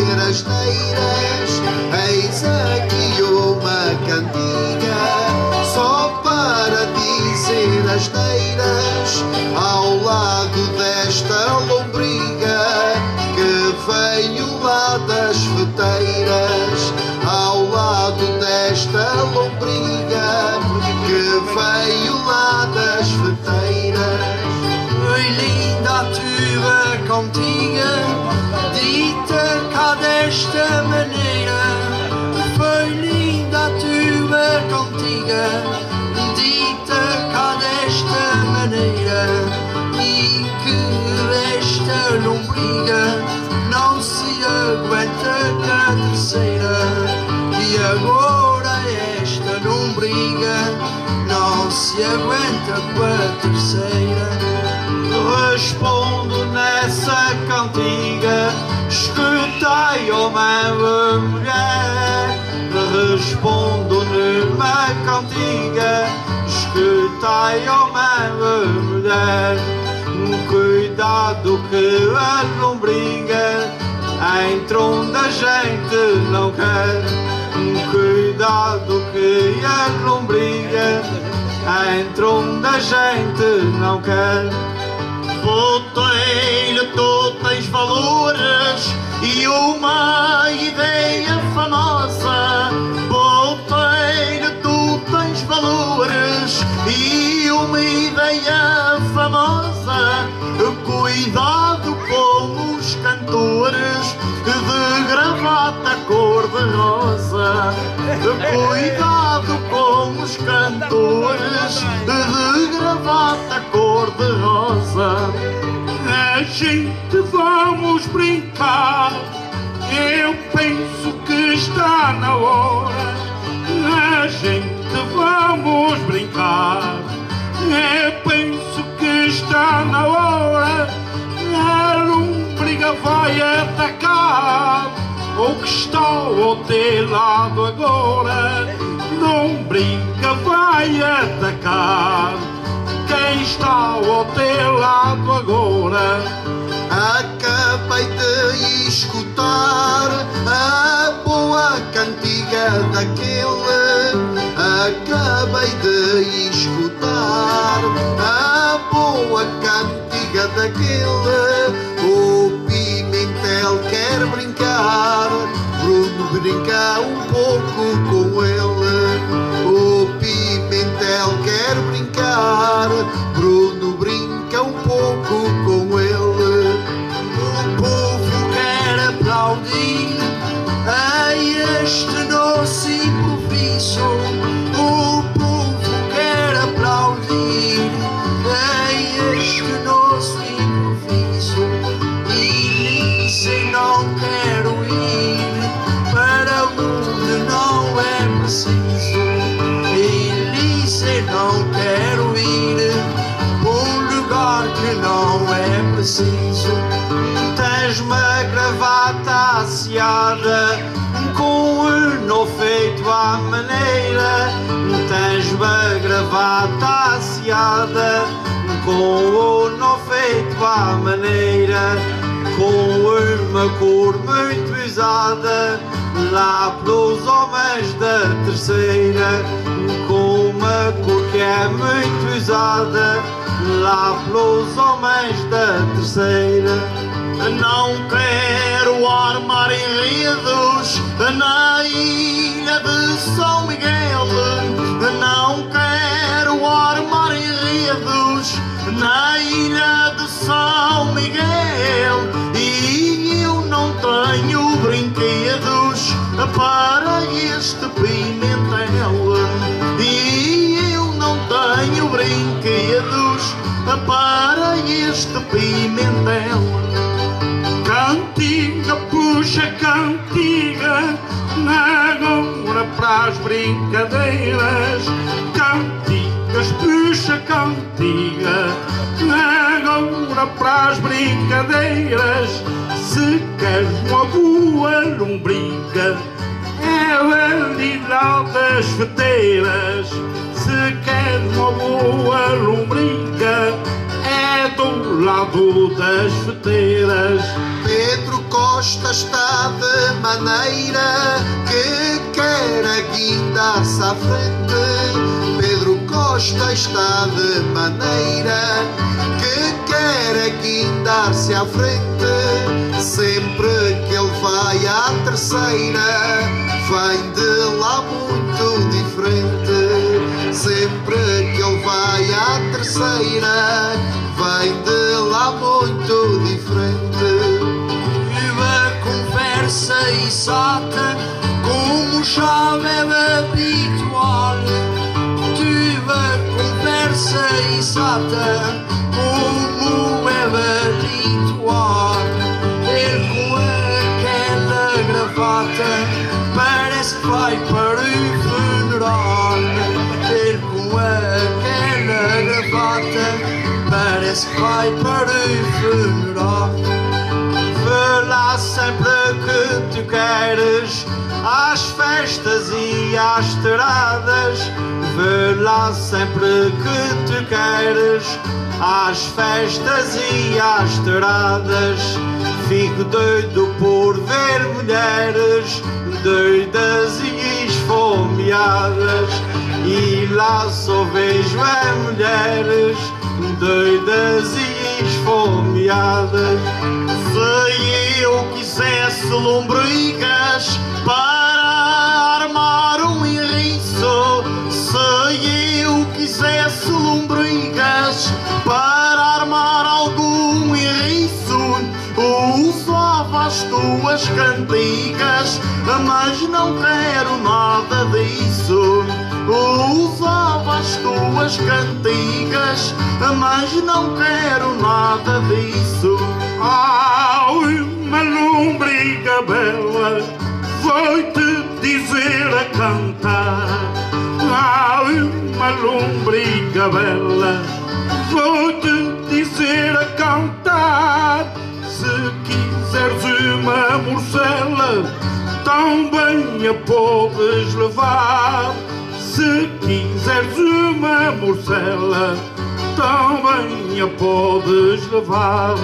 dizer as neiras. Eis aqui uma cantiga só para dizer as neiras ao lado desta lombriga que veio lá das feteiras ao lado desta lombriga que veio lá das feteiras Oi, linda a tua cantiga, cá desta maneira. Foi linda a tua cantiga, dita cá desta maneira. E que esta lombriga não se aguenta a terceira. E agora esta lombriga não se aguenta com a terceira. Respondo nessa cantiga Escutai, homem e mulher Respondo numa cantiga Escutai, homem e mulher Cuidado que a lombriga Entrou da gente não quer Cuidado que a lombriga Entrou da gente não quer Boteira, tu tens valores e uma ideia famosa. Boteira, tu tens valores e uma ideia famosa. Cuidado com os cantores de gravata cor-de-rosa. Cuidado com os cantores de gravata cor-de-rosa. Gente vamos brincar. Eu penso que está na hora. A gente vamos brincar. Eu penso que está na hora. A lombriga vai atacar. O que está ao teu lado agora? Lombriga vai atacar. Quem está ao teu lado agora? Acabei de escutar a boa cantiga daquele. Acabei de escutar a boa cantiga daquele. O Pimentel quer brincar, Bruno brinca asseada Com um nó feito à maneira Tens uma gravata asseada Com um nó feito à maneira Com uma cor muito usada Lá pelos homens da terceira Com uma cor que é muito usada Lá pelos homens da terceira não quero armar enredos na ilha de São Miguel. Não quero armar enredos na ilha de São Miguel. E eu não tenho brinquedos para este pimentel. E eu não tenho brinquedos para este pimentel. Agora para as brincadeiras. Cantigas, puxa cantiga, agora para as brincadeiras. Se queres uma boa lombriga, é ali lá das feteiras. Se queres uma boa lombriga, é do lado das feteiras. Costa está de maneira que quer aguindar-se à frente. Pedro Costa está de maneira que quer aguindar-se à frente. Sempre que ele vai à terceira, vem de lá muito diferente. Sempre que ele vai à terceira, vem de lá muito diferente. Funeral. Vê lá sempre que tu queres Às festas e às teradas Vê lá sempre que tu queres Às festas e às teradas Fico doido por ver mulheres Doidas e esfomeadas E lá só vejo é mulheres Doidas e esfomeadas se eu quisesse lombrigas para armar um enriço, se eu quisesse lombrigas para armar algum enriço, usava as tuas cantigas, mas não quero nada disso. Usava as tuas cantigas, mas não quero nada disso. Uma lombriga bela Vou-te dizer a cantar. Uma lombriga bela Vou-te dizer a cantar. Se quiseres uma morcela Também a podes levar Se quiseres uma morcela Também a podes levar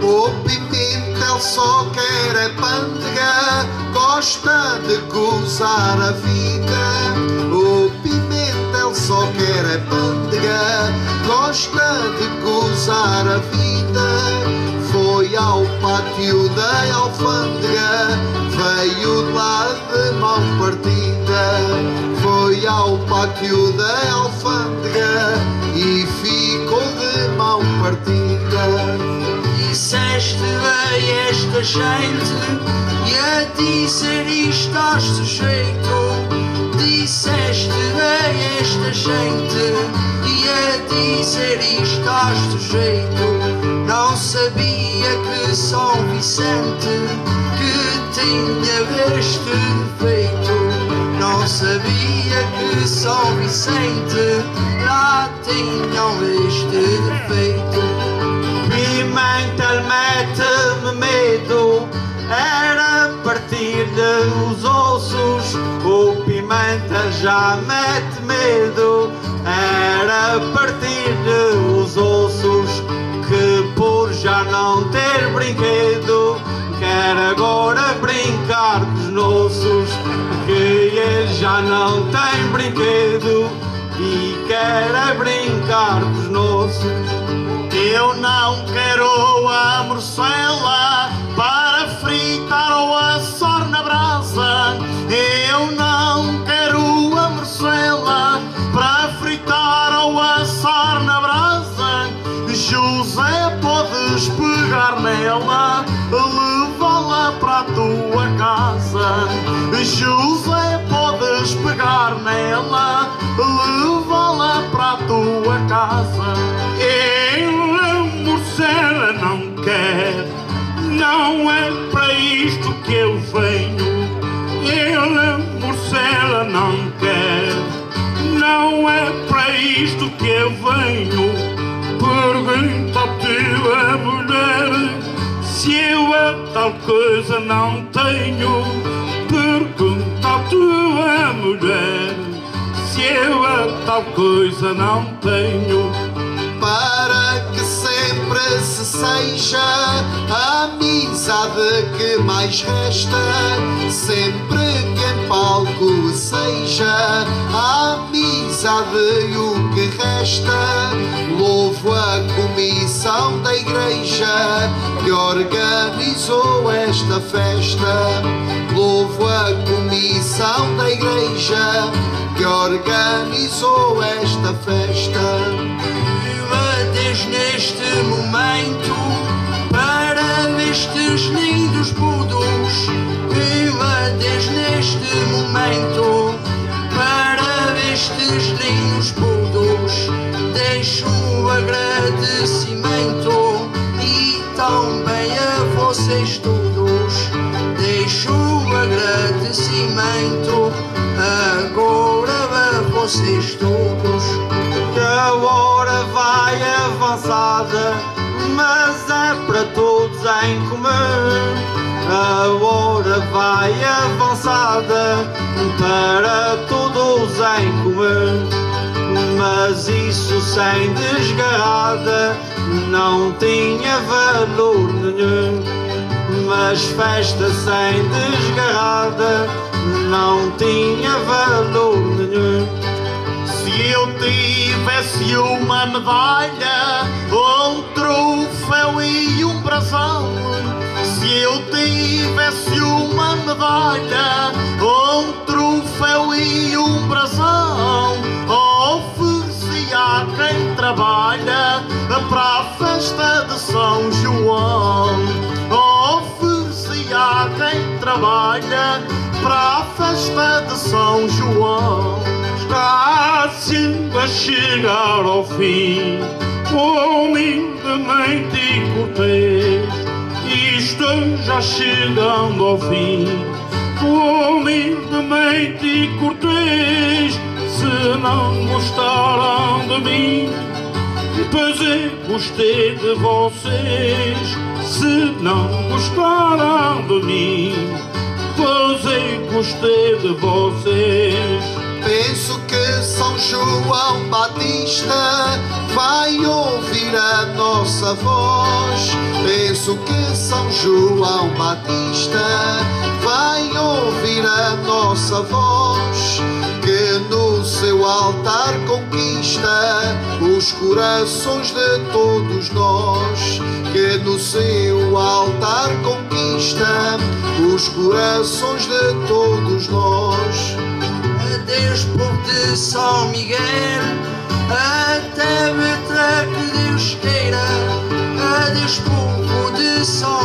O Pimentel só quer é pândega, gosta de gozar a vida. O Pimentel só quer é pândega, gosta de gozar a vida. Foi ao pátio da alfândega, veio lá de mão partida. Pátio da alfândega e ficou de mão partida. Disseste bem esta gente e a dizer estás sujeito. Disseste bem esta gente e a dizer estás sujeito. Não sabia que São Vicente que tinha este defeito. Não sabia Vicente lá tinham este defeito. Pimentel mete-me medo Era partir-lhe os ossos O Pimentel já mete medo Era partir-lhe os ossos Que por já não ter brinquedo Quer agora brincar com os nossos já não tem brinquedo E quer é brincar com os nossos eu não quero a morcela para fritar ou assar na brasa. Eu não quero a morcela para fritar ou assar na brasa. José, podes pegar nela, levá-la para a tua casa. José, nela, levá-la para a tua casa. Eu morcela não quer, não é para isto que eu venho. Eu morcela não quer, não é para isto que eu venho. Pergunta-te a mulher se eu a tal coisa não tenho. Mulher se eu a tal coisa não tenho. para que sempre se seja a amizade que mais resta, sempre que em palco seja a amizade e o que resta. Louvo a comissão da igreja que organizou esta festa. Louvo a comissão da igreja que organizou esta festa. Levantes neste momento vai avançada para todos em comum. Mas isso sem desgarrada não tinha valor nenhum. Mas festa sem desgarrada não tinha valor nenhum. Se eu tivesse uma medalha, um troféu e um brasão. Se eu tivesse uma medalha, um troféu e um brasão, oferecia a quem trabalha para a festa de São João. Oferecia a quem trabalha para a festa de São João. Está sempre a chegar ao fim, humildemente e cortês. Isto já chegando ao fim, humildemente e cortês. Se não gostaram de mim, pois eu gostei de vocês. Se não gostaram de mim, pois eu gostei de vocês. Penso que São João Batista vai ouvir a nossa voz. Penso que São João Batista vai ouvir a nossa voz. Que no seu altar conquista os corações de todos nós. Que no seu altar conquista os corações de todos nós. Povo de São Miguel, até Betra que Deus queira. Adeus, povo de São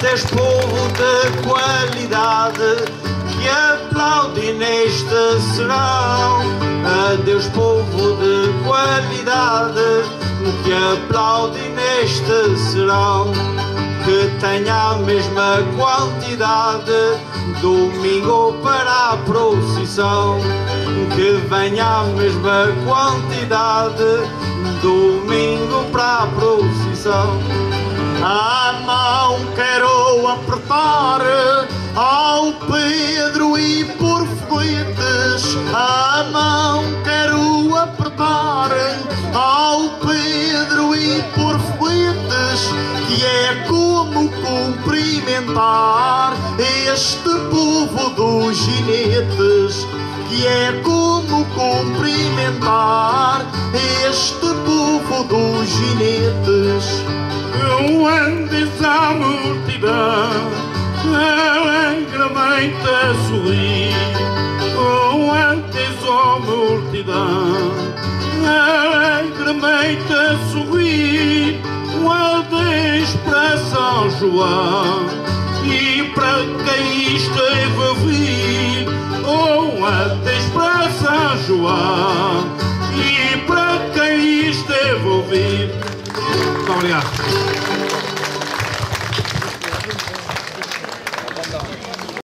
Adeus povo de qualidade que aplaude neste serão. Adeus povo de qualidade que aplaude neste serão. Que tenha a mesma quantidade domingo para a procissão. Que venha a mesma quantidade domingo para a procissão. A mão quero apertar ao Pedro e por foguetes. A mão quero apertar ao Pedro e por foguetes. Que é como cumprimentar este povo dos ginetes. Que é como cumprimentar este povo dos ginetes. Eu andes à multidão, alegremente a sorrir. Eu antes à multidão, alegremente a sorrir. Um adeus para São João e para quem esteve a vir. Um adeus para São João Muito obrigado.